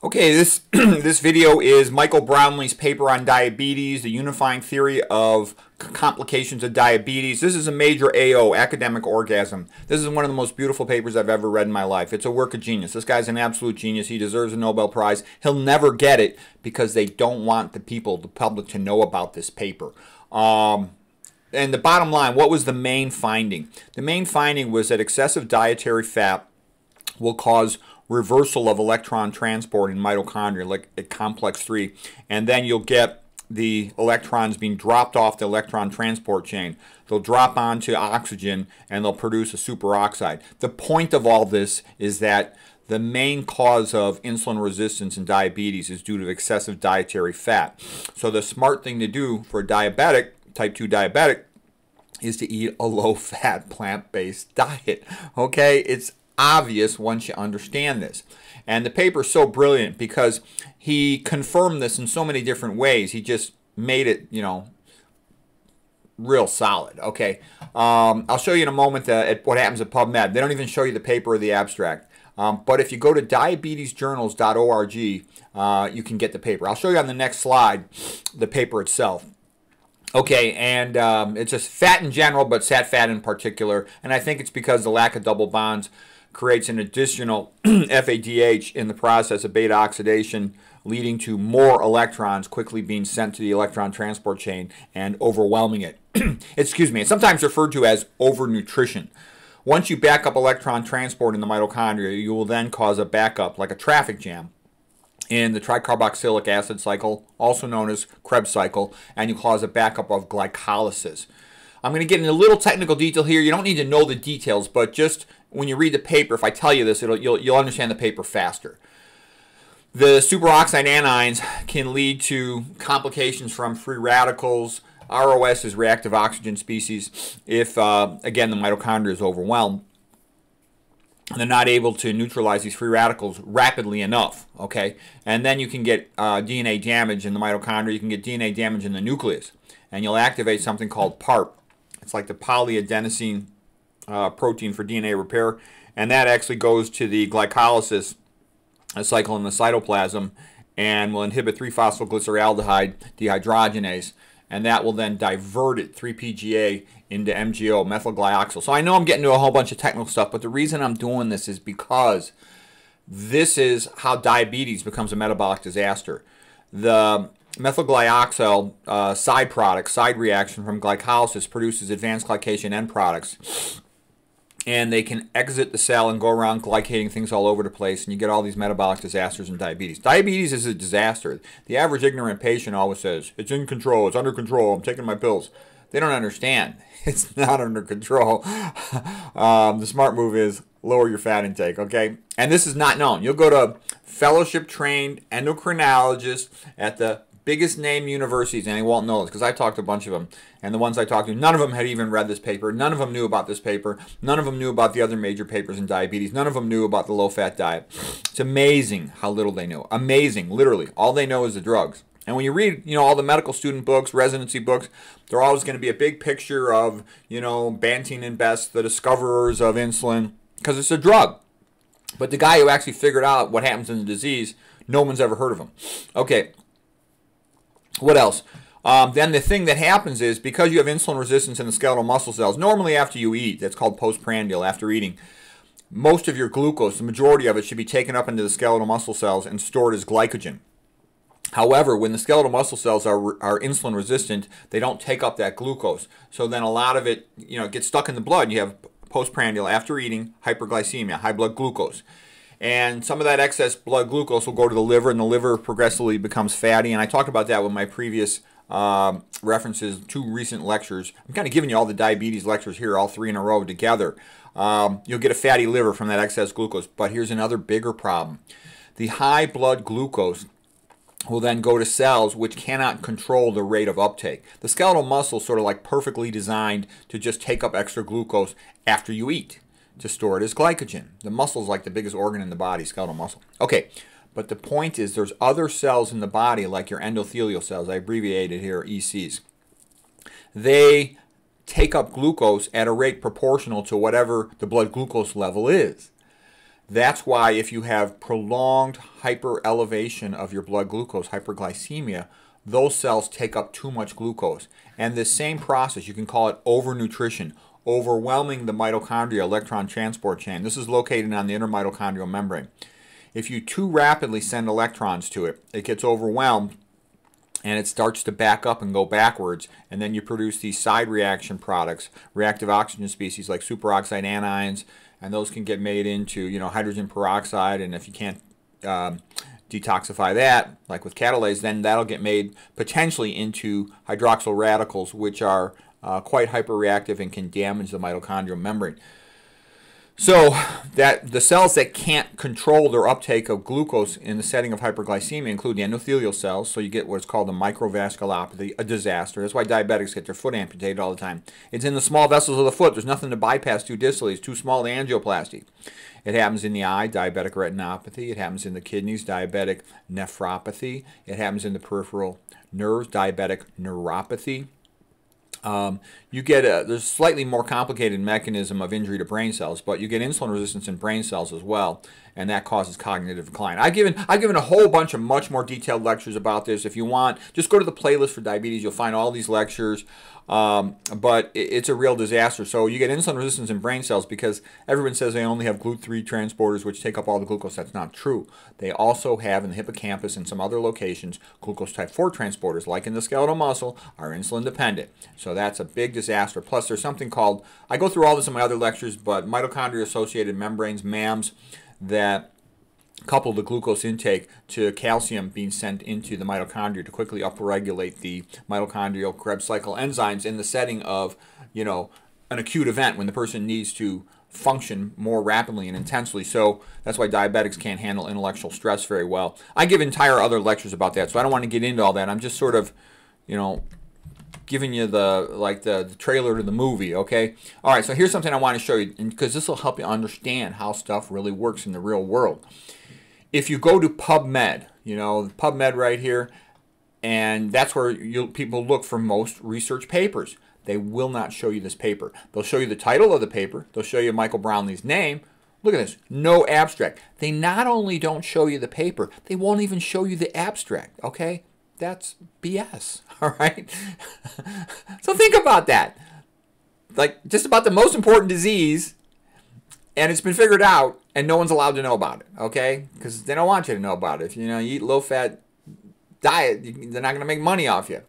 Okay, this this video is Michael Brownlee's paper on diabetes, the unifying theory of complications of diabetes. This is a major AO, academic orgasm. This is one of the most beautiful papers I've ever read in my life. It's a work of genius. This guy's an absolute genius. He deserves a Nobel Prize. He'll never get it because they don't want the people, the public, to know about this paper. Um, and the bottom line, what was the main finding? The main finding was that excessive dietary fat will cause reversal of electron transport in mitochondria, like at complex 3. And then you'll get the electrons being dropped off the electron transport chain. They'll drop onto oxygen and they'll produce a superoxide. The point of all this is that the main cause of insulin resistance and diabetes is due to excessive dietary fat. So the smart thing to do for a diabetic, type 2 diabetic, is to eat a low fat plant based diet. Okay, it's obvious once you understand this. And the paper is so brilliant because he confirmed this in so many different ways. He just made it, you know, real solid. Okay, um, I'll show you in a moment the, what happens at PubMed. They don't even show you the paper or the abstract. Um, but if you go to diabetesjournals.org, uh, you can get the paper. I'll show you on the next slide the paper itself. Okay, and um, it's just fat in general, but sat fat in particular. And I think it's because the lack of double bonds creates an additional FADH in the process of beta oxidation, leading to more electrons quickly being sent to the electron transport chain and overwhelming it. Excuse me. It's sometimes referred to as overnutrition. Once you back up electron transport in the mitochondria, you will then cause a backup, like a traffic jam, in the tricarboxylic acid cycle, also known as Krebs cycle, and you cause a backup of glycolysis. I'm going to get into a little technical detail here. You don't need to know the details, but just when you read the paper, if I tell you this, you'll, you'll understand the paper faster. The superoxide anions can lead to complications from free radicals. ROS is reactive oxygen species if, uh, again, the mitochondria is overwhelmed. They're not able to neutralize these free radicals rapidly enough, okay? And then you can get uh, DNA damage in the mitochondria. You can get DNA damage in the nucleus. And you'll activate something called PARP. It's like the polyadenosine uh, protein for DNA repair, and that actually goes to the glycolysis cycle in the cytoplasm and will inhibit 3-phosphoglyceraldehyde dehydrogenase, and that will then divert it 3-PGA into MGO, methyl glyoxal. So I know I'm getting to a whole bunch of technical stuff, but the reason I'm doing this is because this is how diabetes becomes a metabolic disaster. The methyl uh, side product, side reaction from glycolysis produces advanced glycation end products and they can exit the cell and go around glycating things all over the place, and you get all these metabolic disasters and diabetes. Diabetes is a disaster. The average ignorant patient always says, It's in control, it's under control, I'm taking my pills. They don't understand. It's not under control. um, the smart move is lower your fat intake, okay? And this is not known. You'll go to fellowship trained endocrinologists at the biggest name universities, and they won't know this because I talked to a bunch of them, and the ones I talked to, none of them had even read this paper. None of them knew about this paper. None of them knew about the other major papers in diabetes. None of them knew about the low-fat diet. It's amazing how little they know. Amazing, literally. All they know is the drugs. And when you read, you know, all the medical student books, residency books, they're always going to be a big picture of, you know, Banting and Best, the discoverers of insulin, because it's a drug. But the guy who actually figured out what happens in the disease, no one's ever heard of him. Okay, what else? Um, then the thing that happens is because you have insulin resistance in the skeletal muscle cells, normally after you eat, that's called postprandial, after eating, most of your glucose, the majority of it, should be taken up into the skeletal muscle cells and stored as glycogen. However, when the skeletal muscle cells are, are insulin resistant, they don't take up that glucose. So then a lot of it, you know, gets stuck in the blood. You have postprandial, after eating, hyperglycemia, high blood glucose and some of that excess blood glucose will go to the liver, and the liver progressively becomes fatty. And I talked about that with my previous um, references, two recent lectures. I'm kind of giving you all the diabetes lectures here, all three in a row together. Um, you'll get a fatty liver from that excess glucose. But here's another bigger problem. The high blood glucose will then go to cells which cannot control the rate of uptake. The skeletal muscle is sort of like perfectly designed to just take up extra glucose after you eat to store it as glycogen. The muscle is like the biggest organ in the body, skeletal muscle. Okay, but the point is there's other cells in the body like your endothelial cells, I abbreviated here ECs. They take up glucose at a rate proportional to whatever the blood glucose level is. That's why if you have prolonged hyper elevation of your blood glucose, hyperglycemia, those cells take up too much glucose. And this same process, you can call it overnutrition, overwhelming the mitochondria electron transport chain. This is located on the intermitochondrial membrane. If you too rapidly send electrons to it, it gets overwhelmed and it starts to back up and go backwards and then you produce these side reaction products reactive oxygen species like superoxide anions and those can get made into you know hydrogen peroxide and if you can't um, detoxify that like with catalase then that'll get made potentially into hydroxyl radicals which are uh, quite hyperreactive and can damage the mitochondrial membrane so that the cells that can't control their uptake of glucose in the setting of hyperglycemia include the endothelial cells. So you get what's called a microvasculopathy, a disaster. That's why diabetics get their foot amputated all the time. It's in the small vessels of the foot. There's nothing to bypass too distally. It's too small to angioplasty. It happens in the eye, diabetic retinopathy. It happens in the kidneys, diabetic nephropathy. It happens in the peripheral nerves, diabetic neuropathy. Um, you get a there's slightly more complicated mechanism of injury to brain cells, but you get insulin resistance in brain cells as well, and that causes cognitive decline. I've given I've given a whole bunch of much more detailed lectures about this. If you want, just go to the playlist for diabetes. You'll find all these lectures. Um, but it's a real disaster. So you get insulin resistance in brain cells because everyone says they only have GLUT3 transporters, which take up all the glucose. That's not true. They also have in the hippocampus and some other locations glucose type 4 transporters, like in the skeletal muscle, are insulin dependent. So that's a big disaster. Plus, there's something called, I go through all this in my other lectures, but mitochondria associated membranes, MAMs, that couple the glucose intake to calcium being sent into the mitochondria to quickly upregulate the mitochondrial Krebs cycle enzymes in the setting of, you know, an acute event when the person needs to function more rapidly and intensely. So that's why diabetics can't handle intellectual stress very well. I give entire other lectures about that, so I don't want to get into all that. I'm just sort of, you know, giving you the like the, the trailer to the movie, okay? All right, so here's something I want to show you because this will help you understand how stuff really works in the real world if you go to PubMed, you know, PubMed right here, and that's where people look for most research papers. They will not show you this paper. They'll show you the title of the paper. They'll show you Michael Brownlee's name. Look at this, no abstract. They not only don't show you the paper, they won't even show you the abstract, okay? That's BS, all right? so think about that. Like, just about the most important disease and it's been figured out, and no one's allowed to know about it. Okay, because they don't want you to know about it. If you know you eat low fat diet, they're not going to make money off you.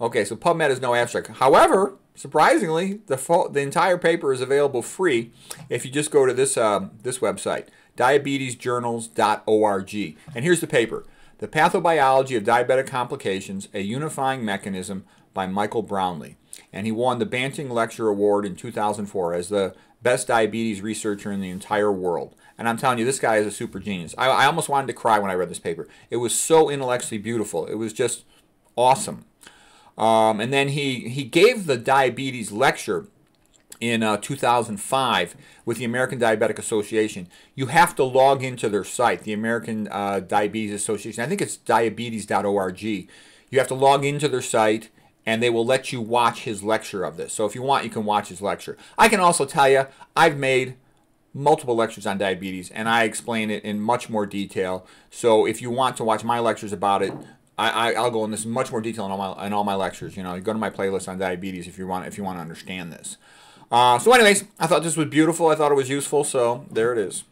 Okay, so PubMed is no abstract. However, surprisingly, the the entire paper is available free if you just go to this uh, this website, diabetesjournals.org. And here's the paper: The Pathobiology of Diabetic Complications: A Unifying Mechanism by Michael Brownlee. And he won the Banting Lecture Award in 2004 as the best diabetes researcher in the entire world. And I'm telling you, this guy is a super genius. I, I almost wanted to cry when I read this paper. It was so intellectually beautiful. It was just awesome. Um, and then he, he gave the diabetes lecture in uh, 2005 with the American Diabetic Association. You have to log into their site, the American uh, Diabetes Association. I think it's diabetes.org. You have to log into their site and they will let you watch his lecture of this. So if you want, you can watch his lecture. I can also tell you, I've made multiple lectures on diabetes, and I explain it in much more detail. So if you want to watch my lectures about it, I, I will go in this much more detail in all my in all my lectures. You know, go to my playlist on diabetes if you want if you want to understand this. Uh, so, anyways, I thought this was beautiful. I thought it was useful. So there it is.